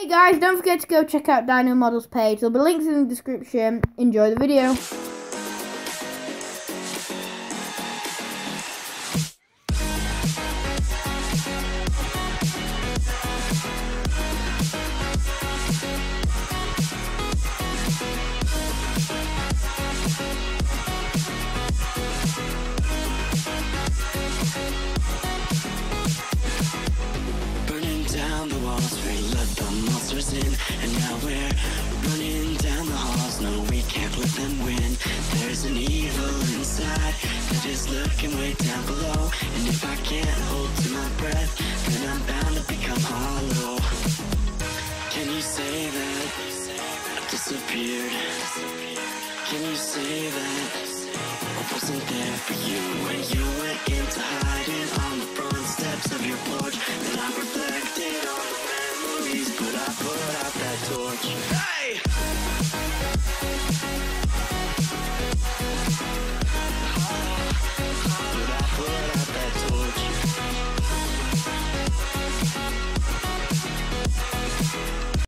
Hey guys, don't forget to go check out Dyno Models page. There'll be links in the description. Enjoy the video. And now we're running down the halls. No, we can't let them win. There's an evil inside That is lurking way down below. And if I can't hold to my breath Then I'm bound to become hollow. Can you say that I disappeared? Can you say that I wasn't there for you put out that torch!